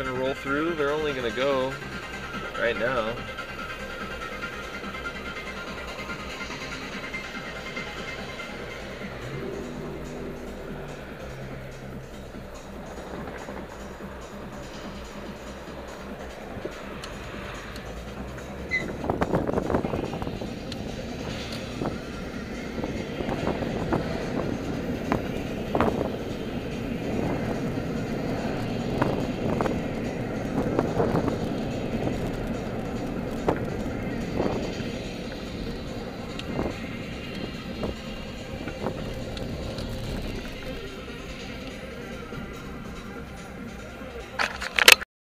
Gonna roll through. They're only gonna go right now.